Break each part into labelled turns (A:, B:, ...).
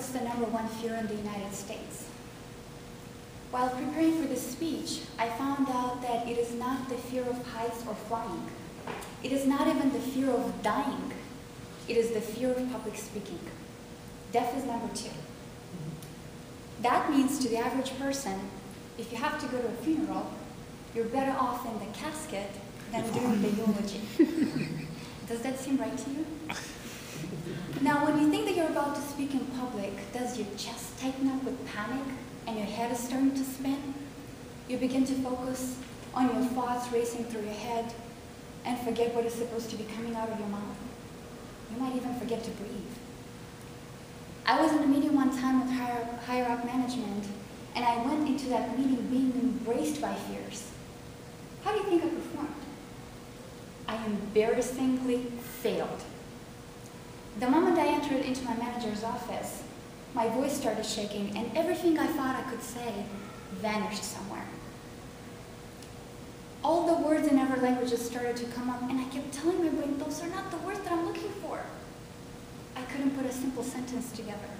A: what's the number one fear in the United States? While preparing for this speech, I found out that it is not the fear of heights or flying. It is not even the fear of dying. It is the fear of public speaking. Death is number two. That means to the average person, if you have to go to a funeral, you're better off in the casket than doing the eulogy. Does that seem right to you? Now, when you think that you're about to speak in public, does your chest tighten up with panic and your head is starting to spin? You begin to focus on your thoughts racing through your head and forget what is supposed to be coming out of your mouth. You might even forget to breathe. I was in a meeting one time with higher, higher up management, and I went into that meeting being embraced by fears. How do you think I performed? I embarrassingly failed. The moment I entered into my manager's office, my voice started shaking, and everything I thought I could say vanished somewhere. All the words in other languages started to come up, and I kept telling my brain, those are not the words that I'm looking for. I couldn't put a simple sentence together.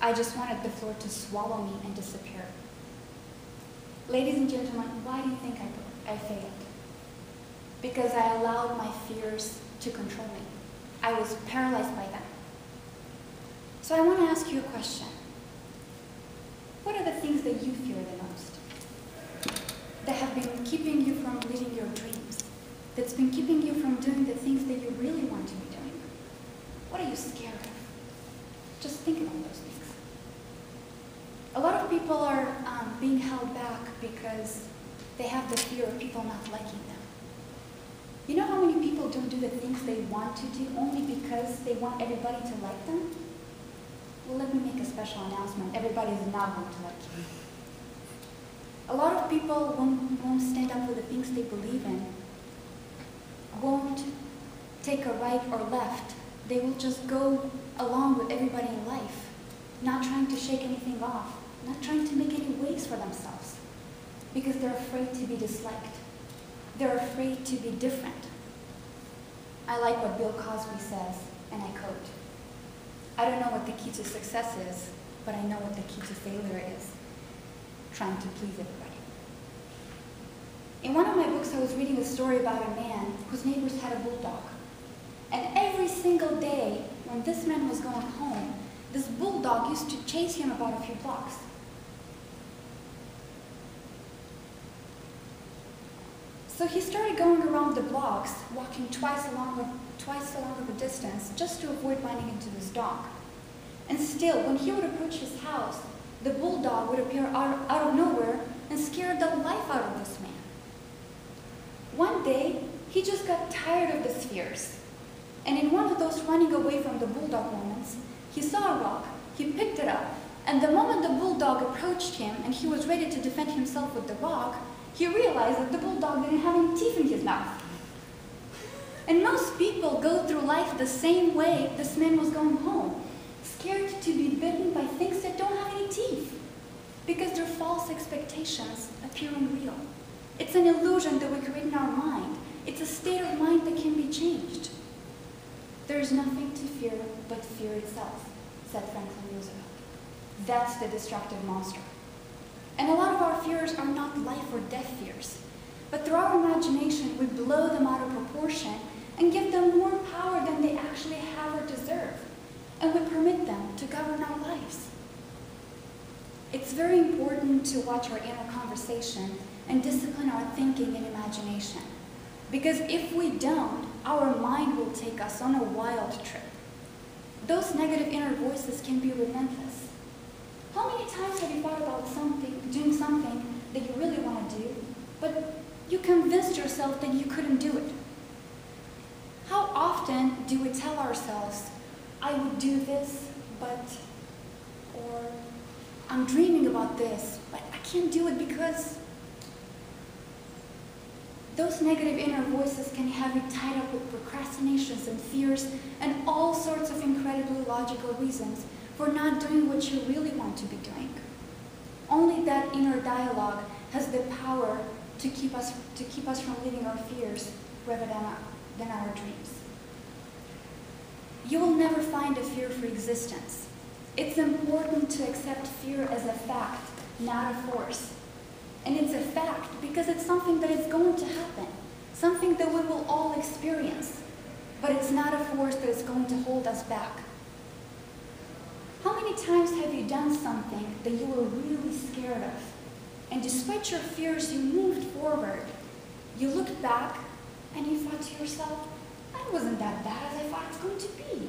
A: I just wanted the floor to swallow me and disappear. Ladies and gentlemen, why do you think I, I failed? Because I allowed my fears to control me. I was paralyzed by them. So I want to ask you a question. What are the things that you fear the most? That have been keeping you from living your dreams? That's been keeping you from doing the things that you really want to be doing? What are you scared of? Just think about those things. A lot of people are um, being held back because they have the fear of people not liking them. You know how many people don't do the things they want to do only because they want everybody to like them? Well, let me make a special announcement. Everybody is not going to like you. A lot of people won't, won't stand up for the things they believe in, won't take a right or left. They will just go along with everybody in life, not trying to shake anything off, not trying to make any waves for themselves, because they're afraid to be disliked. They're afraid to be different. I like what Bill Cosby says, and I quote, I don't know what the key to success is, but I know what the key to failure is, trying to please everybody. In one of my books, I was reading a story about a man whose neighbors had a bulldog. And every single day, when this man was going home, this bulldog used to chase him about a few blocks. So he started going around the blocks, walking twice along a, twice along a distance, just to avoid running into this dog. And still, when he would approach his house, the bulldog would appear out, out of nowhere and scare the life out of this man. One day, he just got tired of the fears. And in one of those running away from the bulldog moments, he saw a rock, he picked it up, and the moment the bulldog approached him and he was ready to defend himself with the rock, he realized that the bulldog didn't have any teeth in his mouth. And most people go through life the same way this man was going home, scared to be bitten by things that don't have any teeth, because their false expectations appearing real. It's an illusion that we create in our mind. It's a state of mind that can be changed. There is nothing to fear but fear itself, said Franklin Roosevelt. That's the destructive monster. And a lot of our fears are not life or death fears, but through our imagination, we blow them out of proportion and give them more power than they actually have or deserve, and we permit them to govern our lives. It's very important to watch our inner conversation and discipline our thinking and imagination, because if we don't, our mind will take us on a wild trip. Those negative inner voices can be relentless. How many times have you thought about something, doing something that you really want to do, but you convinced yourself that you couldn't do it? How often do we tell ourselves, I would do this, but, or I'm dreaming about this, but I can't do it because those negative inner voices can have you tied up with procrastinations and fears and all sorts of incredibly logical reasons for not doing what you really want to be doing. Only that inner dialogue has the power to keep us, to keep us from living our fears rather than our, than our dreams. You will never find a fear-free existence. It's important to accept fear as a fact, not a force. And it's a fact because it's something that is going to happen, something that we will all experience. But it's not a force that is going to hold us back. How many times have you done something that you were really scared of? And despite your fears, you moved forward. You looked back and you thought to yourself, I wasn't that bad as I thought it was going to be.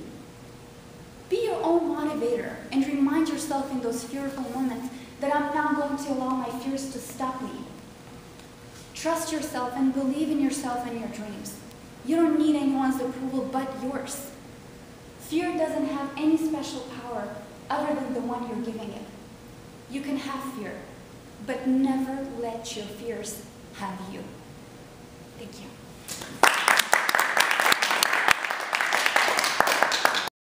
A: Be your own motivator and remind yourself in those fearful moments that I'm not going to allow my fears to stop me. Trust yourself and believe in yourself and your dreams. You don't need anyone's approval but yours. Fear doesn't have any special power other than the one you're giving it. You can have fear, but never let your fears have you. Thank you.